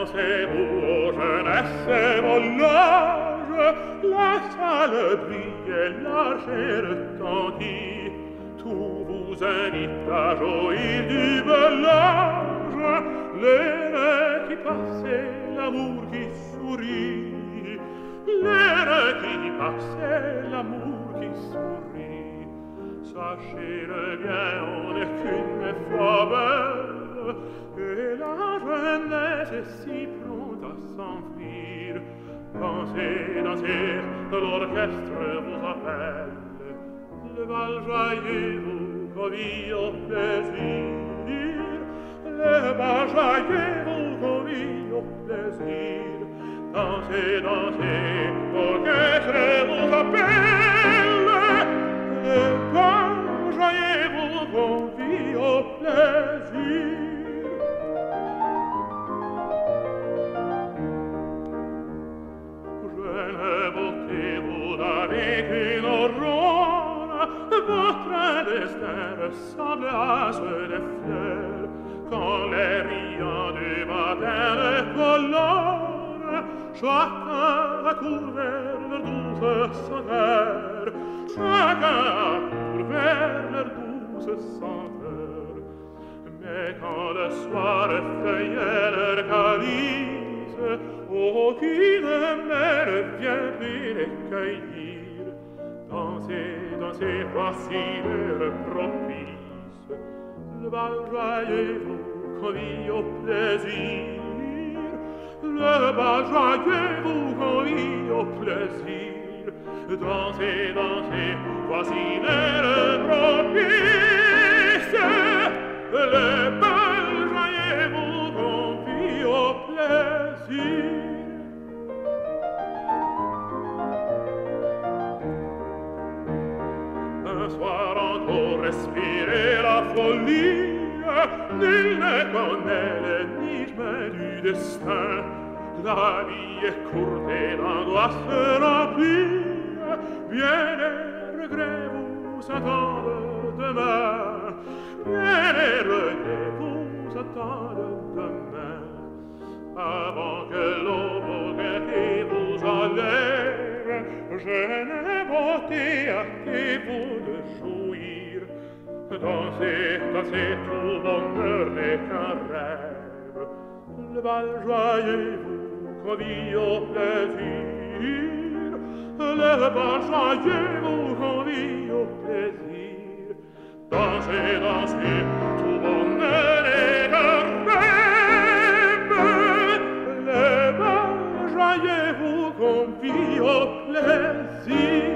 pensée pour jeunesse la salle brille large et retentit. Tout vous invite à jouir du passe et l'amour qui sourit. L'ère passe et l'amour qui sourit. Sachez-le bien, on n'est qu'une fois belle, et la jeunesse legge si pruda s'enfuir Dansez, dansez, l'orchestre vous appelle Le bal joyeux vous coville au plaisir Le bal joyeux vous coville au plaisir Dansez, dansez, l'orchestre vous appelle Le bal joyeux vous coville au plaisir votre désert semble à ceux des fleurs quand les riens du matin colorent. Chacun a couvert leur douce senteur chacun a couvert leur douce senteur. Mais quand le soir feuillait leur calice aucune mer vient plus les cueillir danser, danser, voici le propice. Le bal joyeux convie au plaisir. Le bal joyeux vous convie au plaisir. Dansez, dansez, voici le propice. Le bal joyeux vous convie au plaisir. soir encore respirer la folie nul ne connaît l'énigme du destin la vie est courte et l'angoisse remplie bien les regrets vous attendent demain bien les regrets vous attendent demain avant je ne votais à qui vous de jouir. Dansez, dansez tout bonheur n'est qu'un rêve. Le bal joyeux vous convie au plaisir. Le bal joyeux vous convie au plaisir. Dansez, dansez, mio plesir